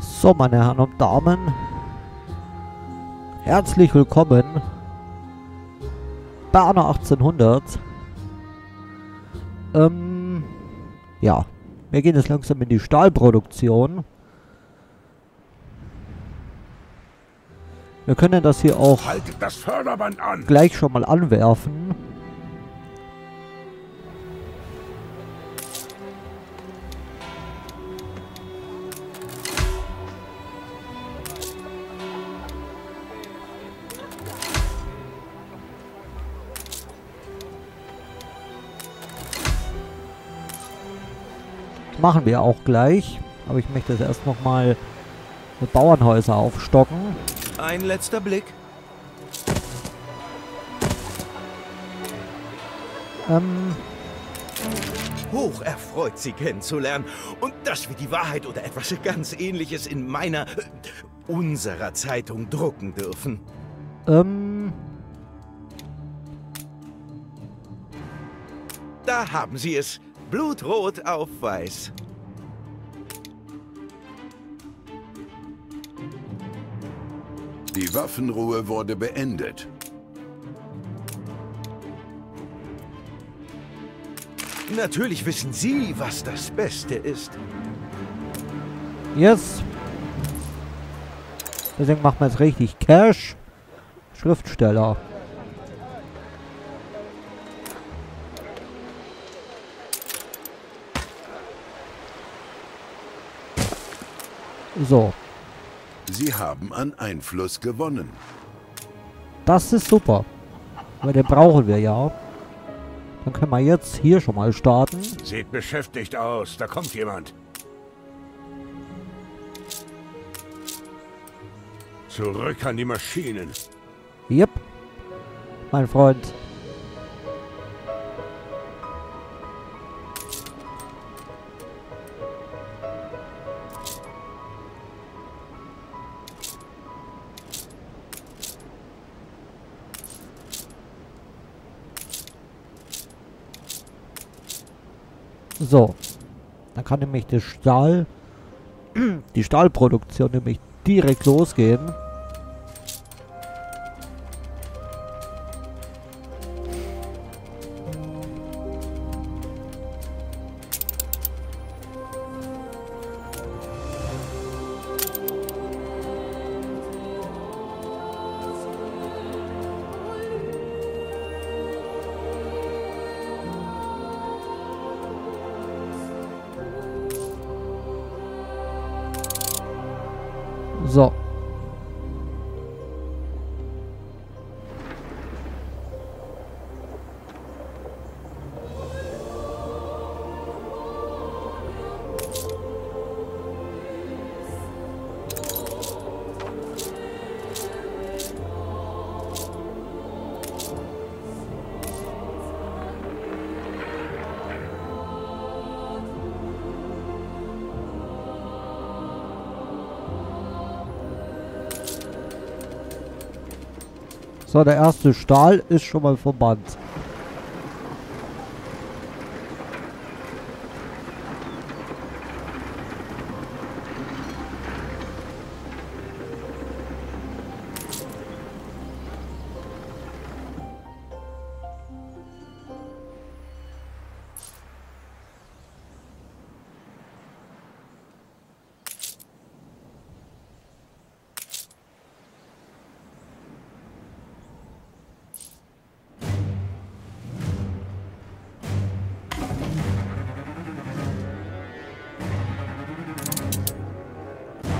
So, meine Herren und Damen. Herzlich willkommen. Bei Anna 1800. Ähm, ja. Wir gehen jetzt langsam in die Stahlproduktion. Wir können das hier auch das gleich schon mal anwerfen. Machen wir auch gleich. Aber ich möchte jetzt erst nochmal Bauernhäuser aufstocken. Ein letzter Blick. Ähm, Hoch erfreut, Sie kennenzulernen. Und dass wir die Wahrheit oder etwas ganz ähnliches in meiner, äh, unserer Zeitung drucken dürfen. ähm, Da haben Sie es. Blutrot auf weiß. Die Waffenruhe wurde beendet. Natürlich wissen Sie, was das Beste ist. Yes. Deswegen machen wir jetzt richtig Cash. Schriftsteller. So, Sie haben an Einfluss gewonnen. das ist super. Weil den brauchen wir ja. Dann können wir jetzt hier schon mal starten. Sieht beschäftigt aus. Da kommt jemand. Zurück an die Maschinen. Yep. Mein Freund. Kann nämlich der Stahl, die Stahlproduktion nämlich direkt losgehen. So, der erste Stahl ist schon mal verbannt.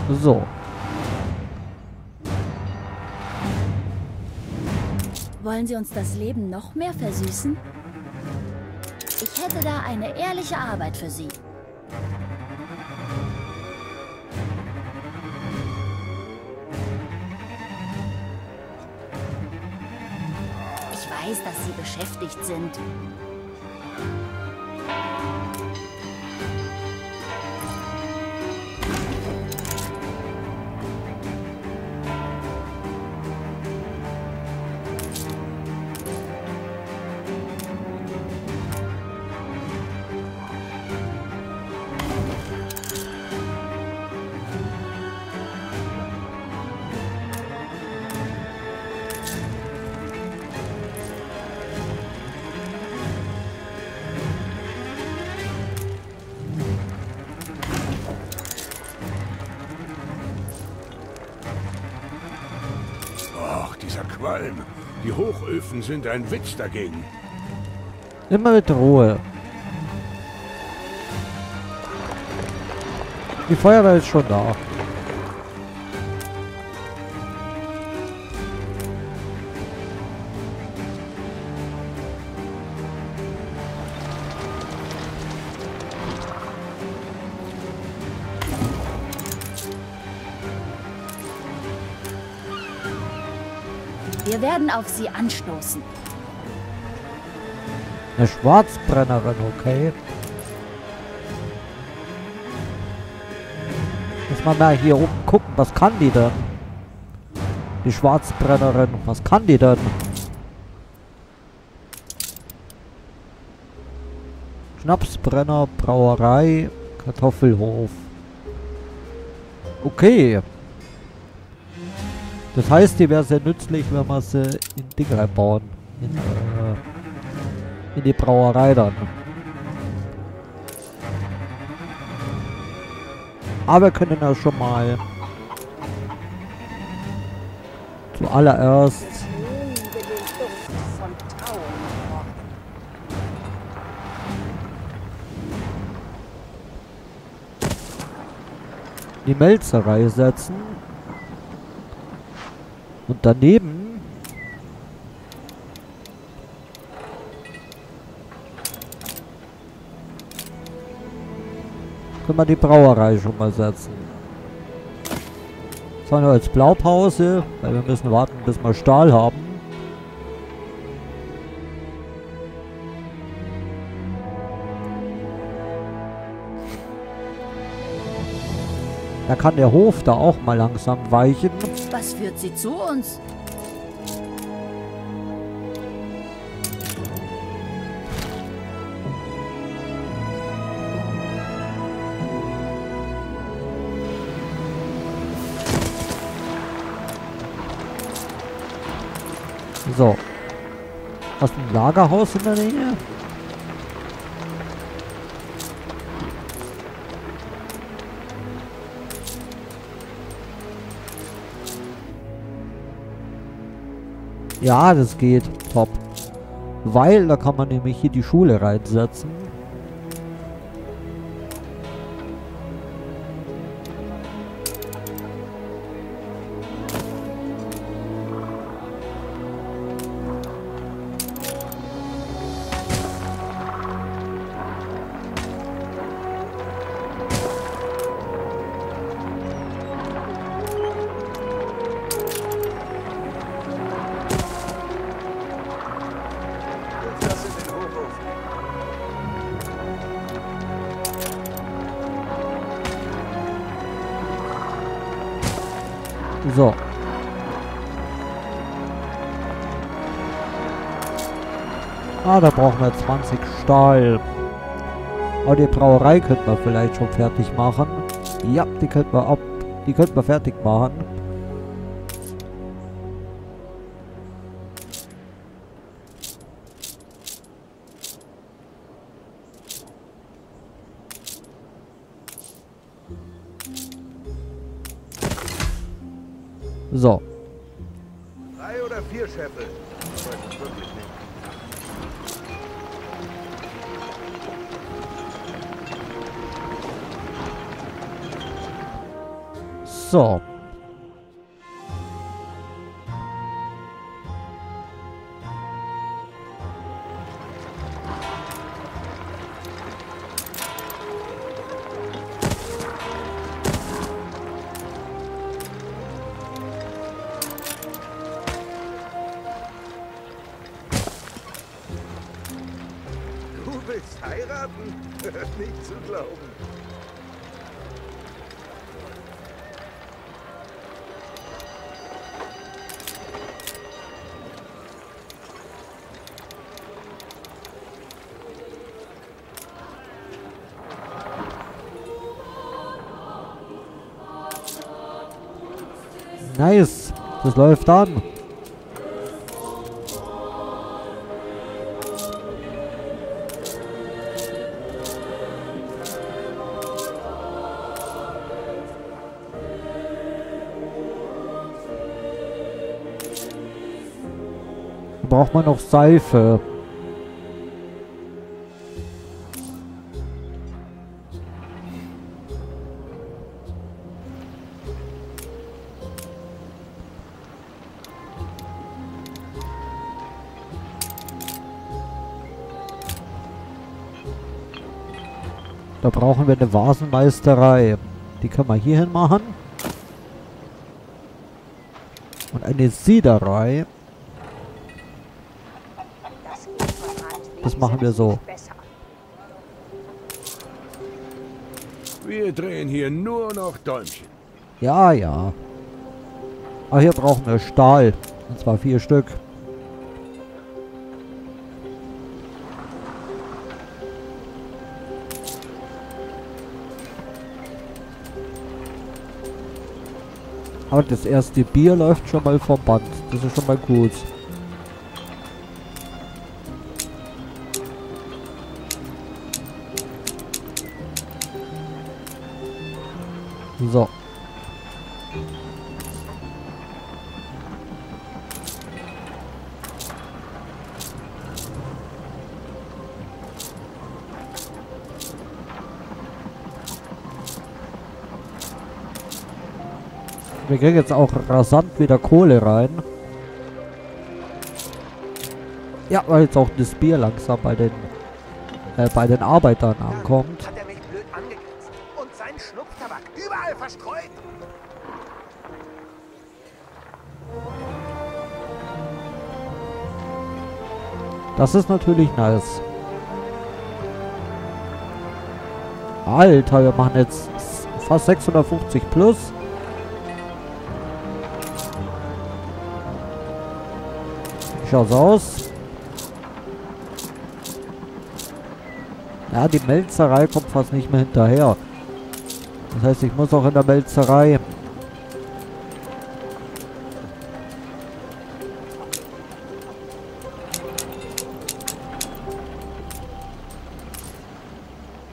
So. Wollen Sie uns das Leben noch mehr versüßen? Ich hätte da eine ehrliche Arbeit für Sie. Ich weiß, dass Sie beschäftigt sind. Qualm. Die Hochöfen sind ein Witz dagegen. Immer mit Ruhe. Die Feuerwehr ist schon da. Auf sie anstoßen. Eine Schwarzbrennerin, okay. Muss man mal hier oben gucken, was kann die denn? Die Schwarzbrennerin, was kann die denn? Schnapsbrenner, Brauerei, Kartoffelhof. Okay. Das heißt, die wäre sehr nützlich, wenn wir sie in Ding reinbauen. In, äh, in die Brauerei dann. Aber wir können ja schon mal zuallererst die Melzerei setzen. Und daneben wir die Brauerei schon mal setzen. War nur als Blaupause, weil wir müssen warten, bis wir Stahl haben. Da kann der Hof da auch mal langsam weichen. Was führt sie zu uns? So. Hast du ein Lagerhaus in der Nähe? Ja, das geht. Top. Weil da kann man nämlich hier die Schule reinsetzen. 120 Stahl. Und die Brauerei könnten wir vielleicht schon fertig machen. Ja, die könnten wir ab. Die könnten wir fertig machen. So. Drei oder vier Scheffel. Ich weiß es wirklich nicht. So. Läuft an. Braucht man noch Seife. Brauchen wir eine Vasenmeisterei. Die können wir hier hin machen. Und eine Siederei. Das machen wir so. Wir drehen hier nur noch Däumchen. Ja, ja. Aber hier brauchen wir Stahl. Und zwar vier Stück. Aber das erste Bier läuft schon mal vom Band. Das ist schon mal gut. So. Wir kriegen jetzt auch rasant wieder Kohle rein. Ja, weil jetzt auch das Bier langsam bei den äh, bei den Arbeitern ankommt. Hat er mich blöd angegrinst und seinen Schnupftabak überall verstreut. Das ist natürlich nice. Alter, wir machen jetzt fast 650 plus. Wie schaut's aus? Ja, die Melzerei kommt fast nicht mehr hinterher. Das heißt, ich muss auch in der Melzerei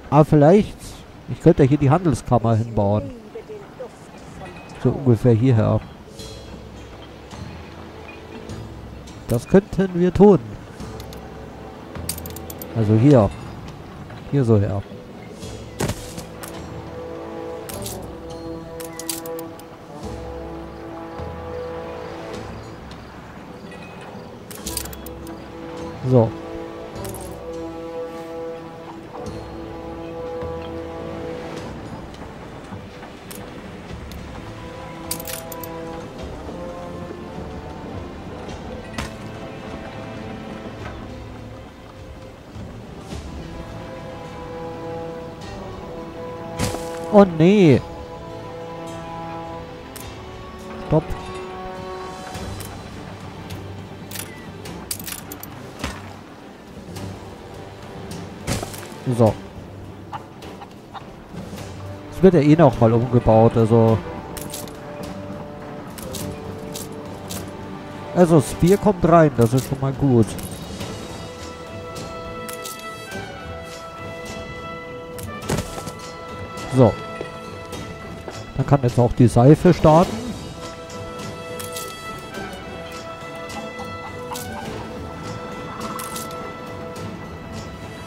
Ah, vielleicht. Ich könnte hier die Handelskammer hinbauen. So ungefähr hierher. Das könnten wir tun. Also hier. Hier so her. So. Oh nee. Stopp. So. Es wird ja eh noch mal umgebaut, also... Also, das kommt rein, das ist schon mal gut. So. Dann kann jetzt auch die Seife starten.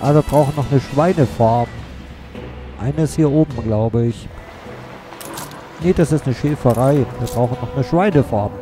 Also brauchen noch eine Schweinefarm. Eine ist hier oben, glaube ich. Nee, das ist eine Schäferei. Wir brauchen noch eine Schweinefarm.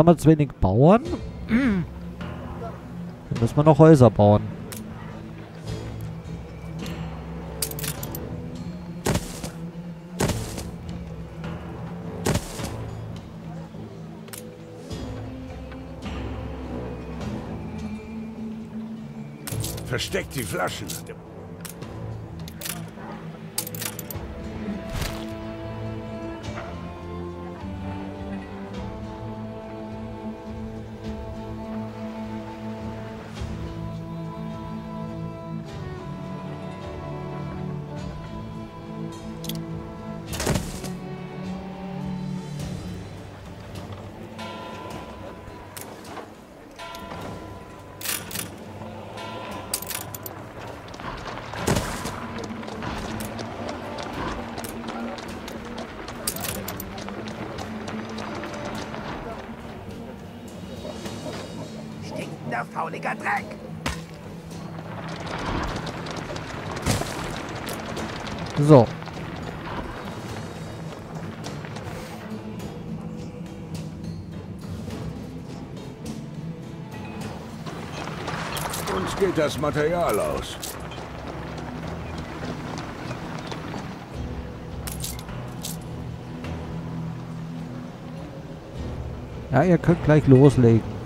Haben wir zu wenig Bauern. Dann müssen wir noch Häuser bauen. Versteckt die Flaschen. Ihr fauliger Dreck! So. Uns geht das Material aus. Ja, ihr könnt gleich loslegen.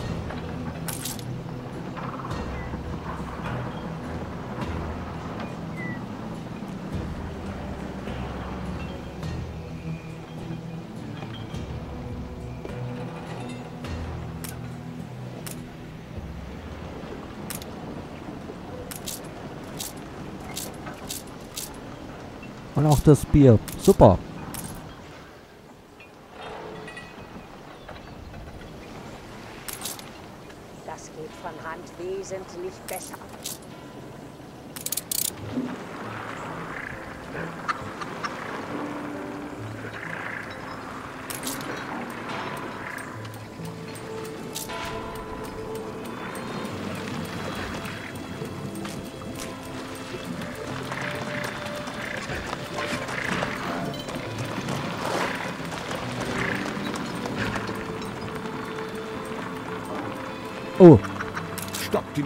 Und auch das Bier. Super.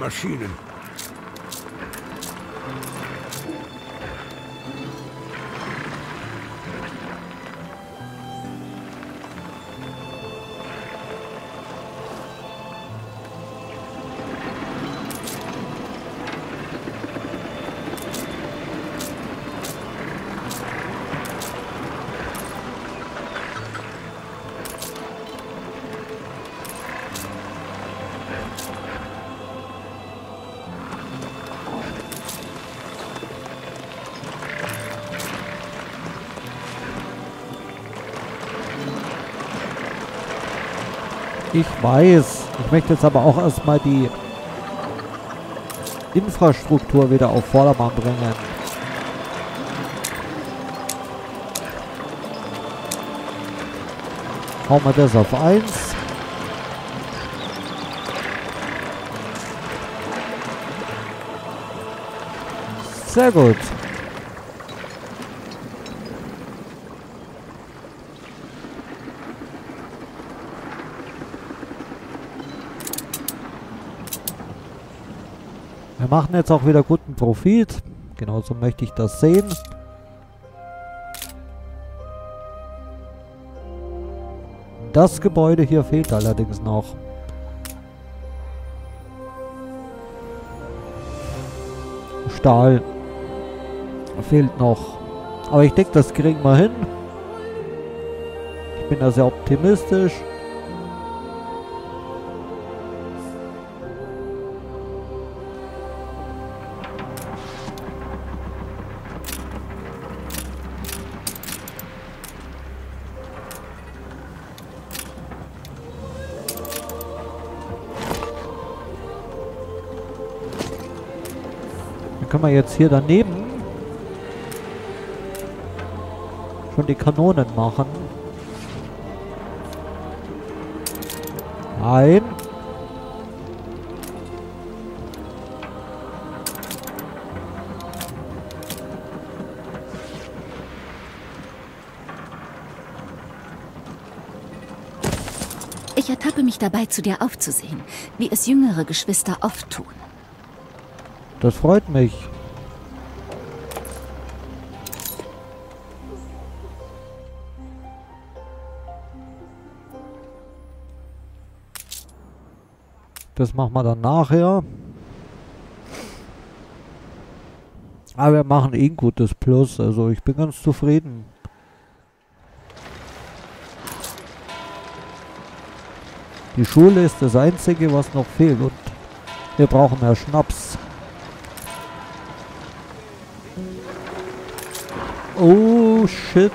machinen ich weiß. Ich möchte jetzt aber auch erstmal die Infrastruktur wieder auf Vordermann bringen. Hauen wir das auf 1. Sehr gut. Wir machen jetzt auch wieder guten Profit. Genauso möchte ich das sehen. Das Gebäude hier fehlt allerdings noch. Stahl fehlt noch. Aber ich denke, das kriegen wir hin. Ich bin da sehr optimistisch. Dann können wir jetzt hier daneben schon die Kanonen machen. Nein. Ich ertappe mich dabei, zu dir aufzusehen, wie es jüngere Geschwister oft tun. Das freut mich. Das machen wir dann nachher. Aber wir machen eh ein gutes Plus. Also ich bin ganz zufrieden. Die Schule ist das Einzige, was noch fehlt. Und wir brauchen mehr Schnaps. Oh, shit.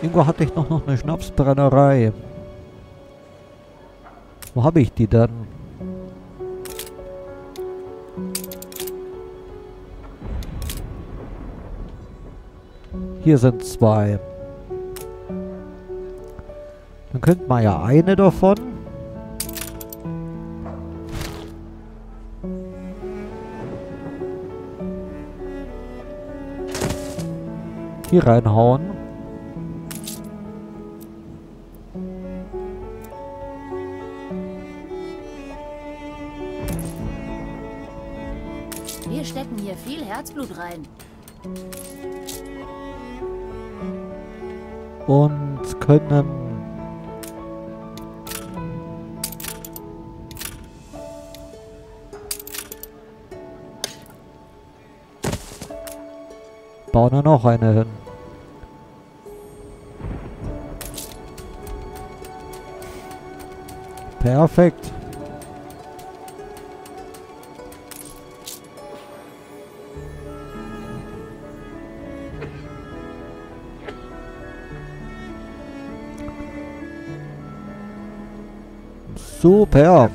Irgendwo hatte ich noch, noch eine Schnapsbrennerei. Wo habe ich die denn? Hier sind zwei. Dann könnte man ja eine davon. Hier reinhauen. Wir stecken hier viel Herzblut rein. Und können... Bauen da noch eine hin. Perfekt. Super.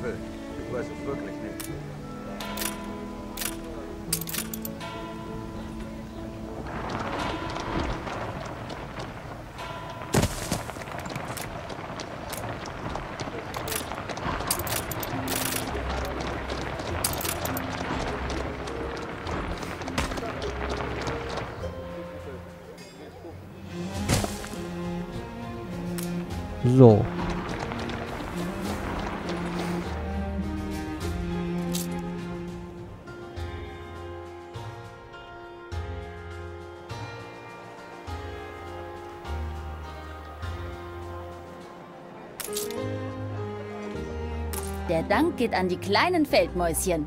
Geht an die kleinen Feldmäuschen.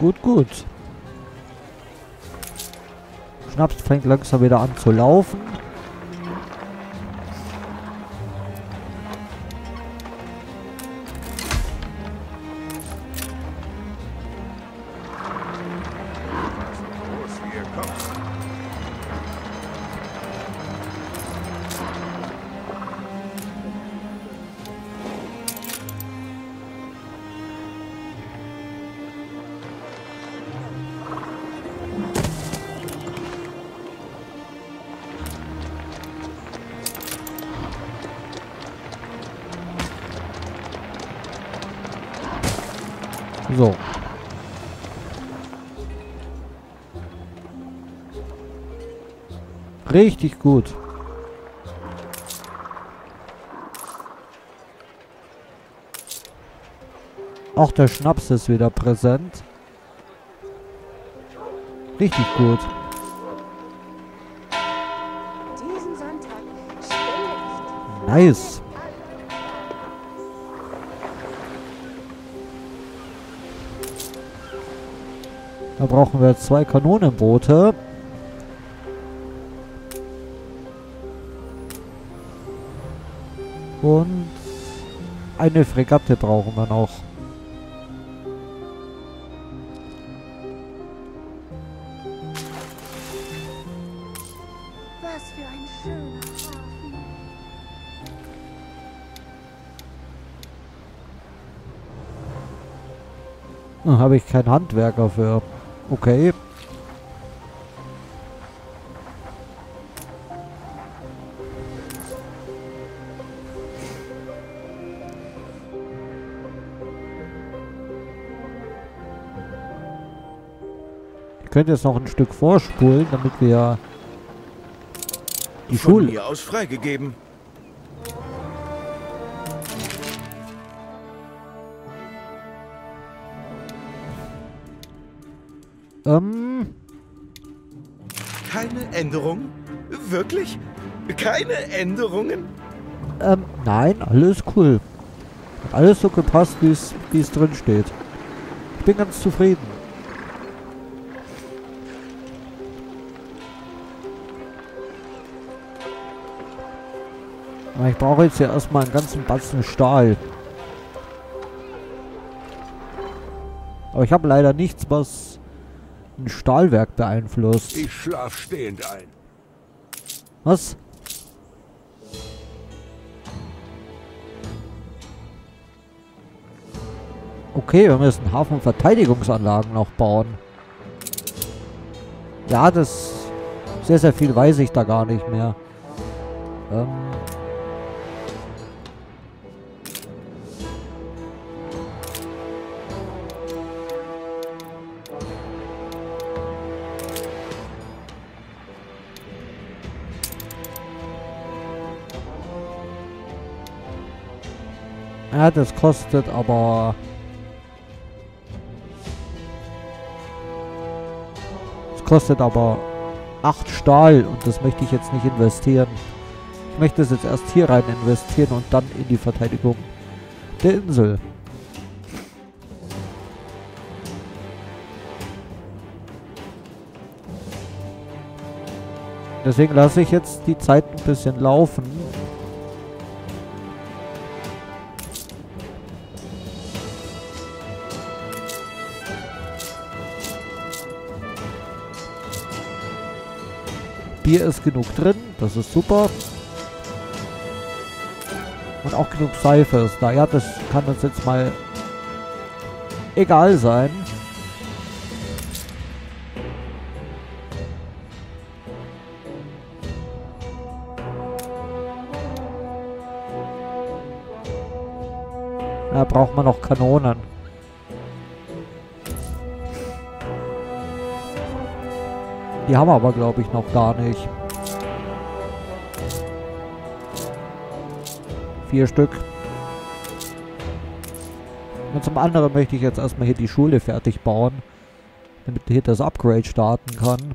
Gut, gut. Schnaps fängt langsam wieder an zu laufen. So. Richtig gut. Auch der Schnaps ist wieder präsent. Richtig gut. Nice. Da brauchen wir zwei Kanonenboote. Und eine Fregatte brauchen wir noch. Was für ein schöner Hafen. Hm, Habe ich keinen Handwerker für. Okay. Ich könnte jetzt noch ein Stück vorspulen, damit wir die Von Schule... mir aus freigegeben. Ähm, Keine Änderung? Wirklich? Keine Änderungen? ähm, nein, alles cool. Hat alles so gepasst, wie es drin steht. Ich bin ganz zufrieden. Aber ich brauche jetzt ja erstmal einen ganzen Batzen Stahl. Aber ich habe leider nichts, was ein Stahlwerk beeinflusst. Ich schlaf stehend ein. Was? Okay, wir müssen Hafenverteidigungsanlagen noch bauen. Ja, das... Sehr, sehr viel weiß ich da gar nicht mehr. Ähm... Ja, das kostet aber... Das kostet aber 8 Stahl und das möchte ich jetzt nicht investieren. Ich möchte es jetzt erst hier rein investieren und dann in die Verteidigung der Insel. Deswegen lasse ich jetzt die Zeit ein bisschen laufen. Bier ist genug drin, das ist super. Und auch genug Seife ist da. Ja, das kann uns jetzt mal egal sein. Da braucht man noch Kanonen. Die haben wir aber, glaube ich, noch gar nicht. Vier Stück. Und zum anderen möchte ich jetzt erstmal hier die Schule fertig bauen. Damit hier das Upgrade starten kann.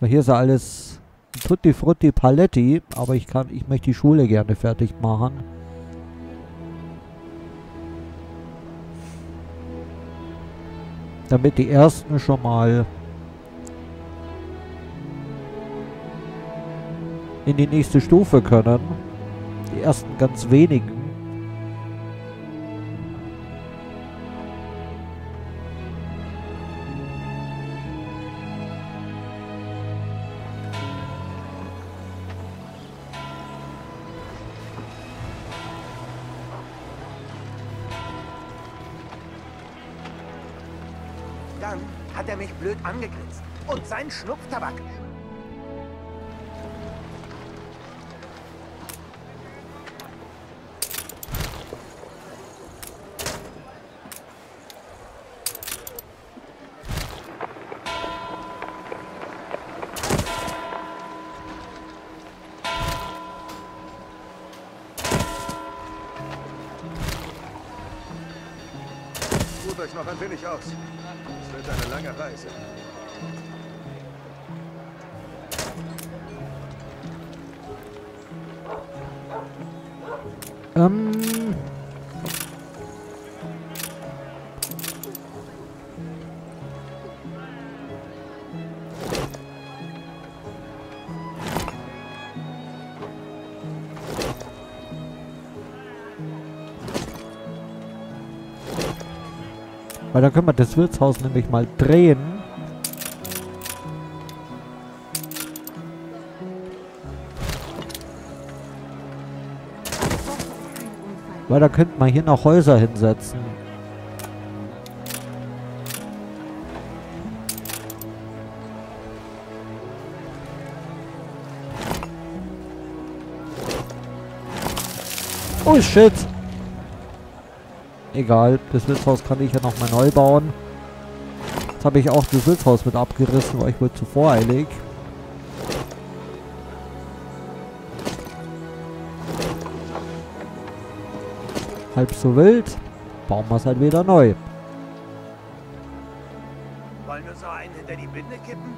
Weil hier ist ja alles Tutti Frutti Paletti. Aber ich kann, ich möchte die Schule gerne fertig machen. Damit die ersten schon mal in die nächste Stufe können. Die ersten ganz wenigen. Dann hat er mich blöd angegrinst. Und sein Schnupftabak. goes. Dann können wir das Wirtshaus nämlich mal drehen. Weil da könnte man hier noch Häuser hinsetzen. Oh shit! Egal, das Wirtshaus kann ich ja nochmal neu bauen. Jetzt habe ich auch das Wirtshaus mit abgerissen, weil ich wohl zu voreilig. Halb so wild. Bauen wir es halt wieder neu. Wollen wir so einen hinter die Binde kippen?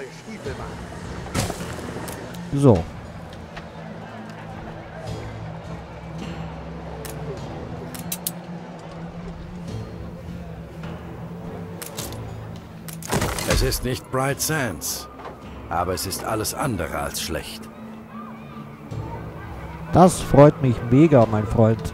Neue Stiefel machen. So. Es ist nicht Bright Sands, aber es ist alles andere als schlecht. Das freut mich mega, mein Freund.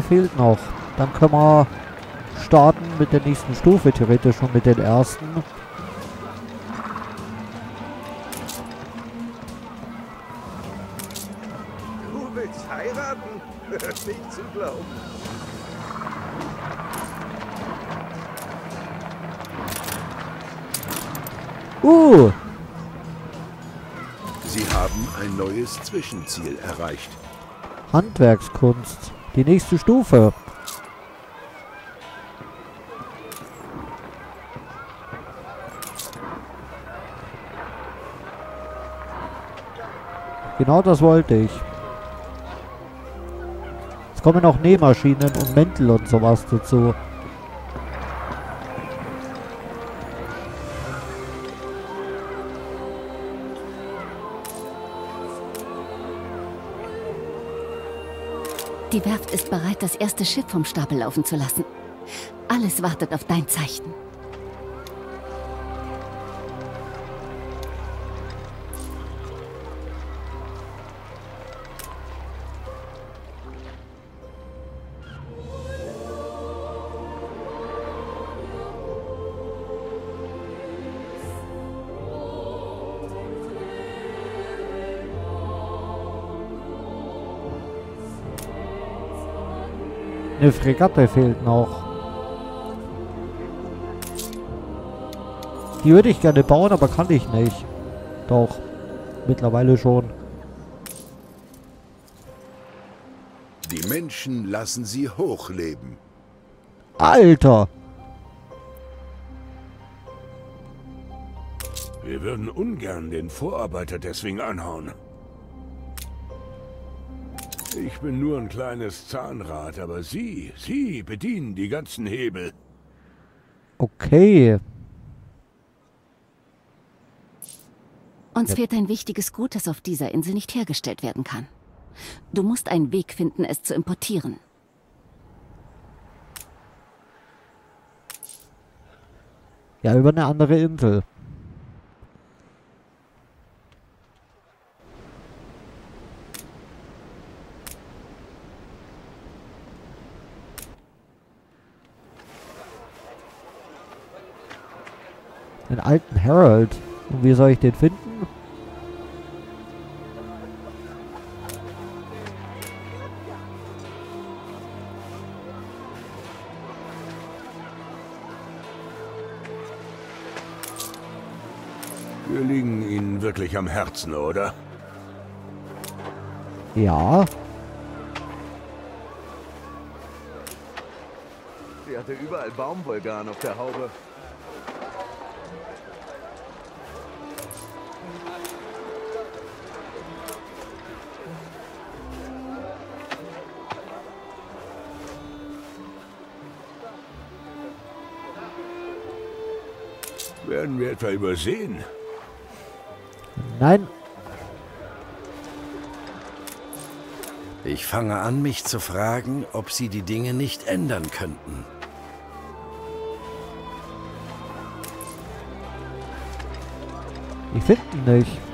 Einer fehlt noch. Dann können wir starten mit der nächsten Stufe, theoretisch schon mit den ersten. Du willst heiraten? Nicht zu glauben. Uh, Sie haben ein neues Zwischenziel erreicht. Handwerkskunst. Die nächste Stufe. Genau das wollte ich. Jetzt kommen noch Nähmaschinen und Mäntel und sowas dazu. Die Werft ist bereit, das erste Schiff vom Stapel laufen zu lassen. Alles wartet auf dein Zeichen. Eine Fregatte fehlt noch. Die würde ich gerne bauen, aber kann ich nicht. Doch. Mittlerweile schon. Die Menschen lassen sie hochleben. Alter! Wir würden ungern den Vorarbeiter deswegen anhauen. Ich bin nur ein kleines Zahnrad, aber Sie, Sie bedienen die ganzen Hebel. Okay. Uns fehlt ein wichtiges Gut, das auf dieser Insel nicht hergestellt werden kann. Du musst einen Weg finden, es zu importieren. Ja, über eine andere Insel. Den alten Herald. Und wie soll ich den finden? Wir liegen Ihnen wirklich am Herzen, oder? Ja. Sie hatte überall Baumvulkan auf der Haube. Werden wir etwa übersehen? Nein. Ich fange an, mich zu fragen, ob Sie die Dinge nicht ändern könnten. Ich finde ihn nicht.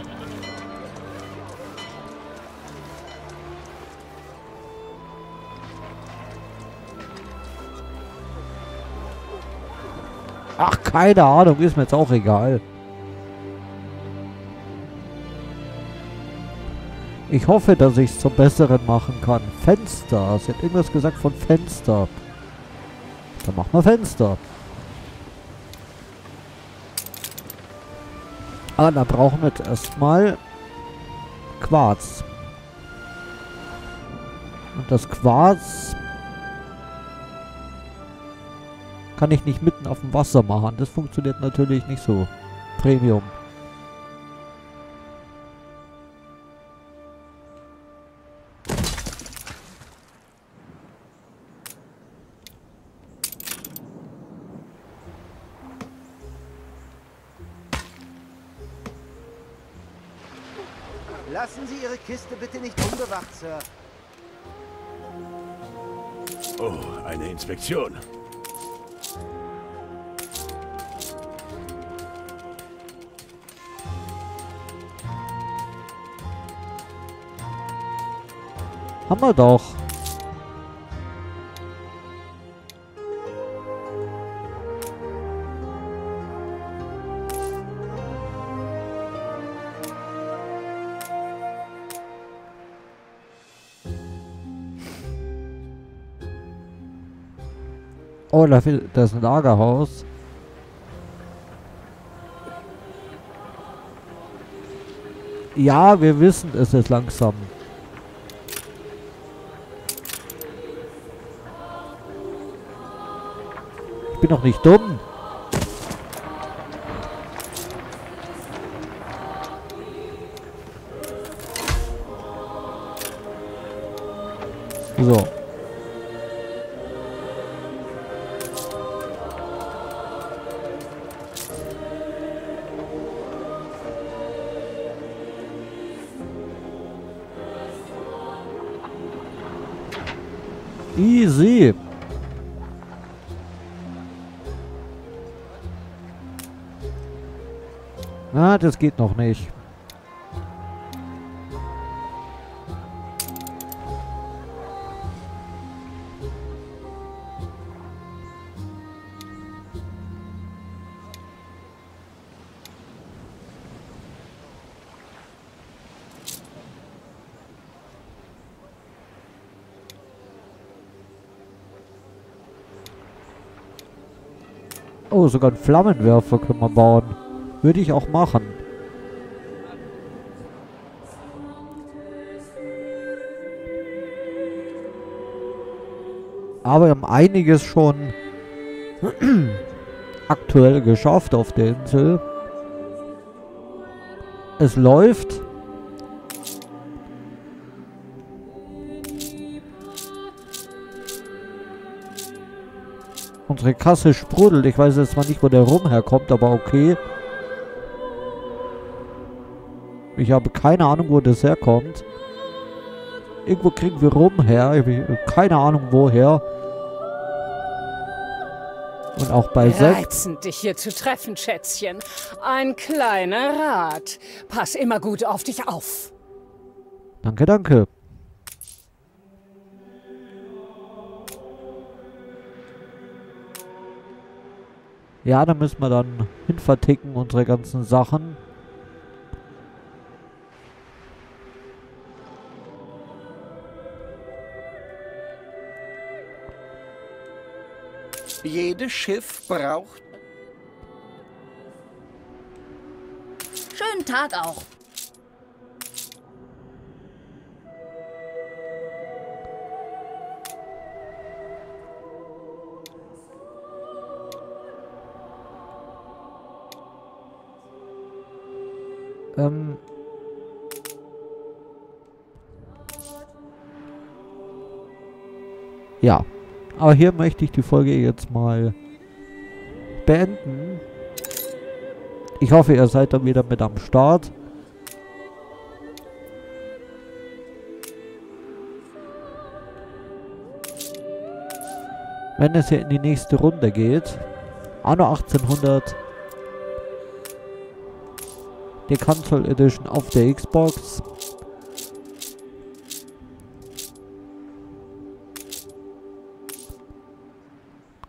Keine Ahnung, ist mir jetzt auch egal. Ich hoffe, dass ich es zum Besseren machen kann. Fenster. Sie hat irgendwas gesagt von Fenster. Dann machen wir Fenster. Ah, da brauchen wir jetzt erstmal Quarz. Und das Quarz kann ich nicht mitten auf dem Wasser machen. Das funktioniert natürlich nicht so. Premium. Lassen Sie Ihre Kiste bitte nicht unbewacht, Sir. Oh, eine Inspektion. Haben wir doch. Oh, da, da ist Lagerhaus. Ja, wir wissen es ist langsam. Bin doch nicht dumm. Das geht noch nicht. Oh, sogar einen Flammenwerfer können wir bauen. Würde ich auch machen. Aber wir haben einiges schon aktuell geschafft auf der Insel. Es läuft. Unsere Kasse sprudelt. Ich weiß jetzt zwar nicht, wo der Rum herkommt, aber okay. Ich habe keine Ahnung, wo das herkommt. Irgendwo kriegen wir Rum her. Ich habe keine Ahnung, woher. Und auch bei Sekt. Reizend, dich hier zu treffen, Schätzchen. Ein kleiner Rat. Pass immer gut auf dich auf. Danke, danke. Ja, da müssen wir dann hinverticken, unsere ganzen Sachen. Jedes Schiff braucht... Schönen Tag auch. Ähm. Ja. Aber hier möchte ich die Folge jetzt mal beenden. Ich hoffe, ihr seid dann wieder mit am Start. Wenn es hier in die nächste Runde geht. Anno 1800 die Console Edition auf der Xbox.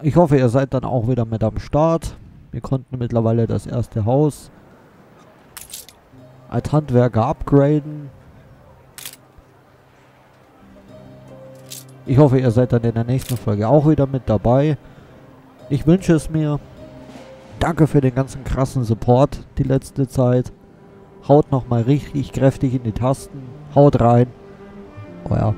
Ich hoffe, ihr seid dann auch wieder mit am Start. Wir konnten mittlerweile das erste Haus als Handwerker upgraden. Ich hoffe, ihr seid dann in der nächsten Folge auch wieder mit dabei. Ich wünsche es mir. Danke für den ganzen krassen Support die letzte Zeit. Haut nochmal richtig kräftig in die Tasten. Haut rein. Euer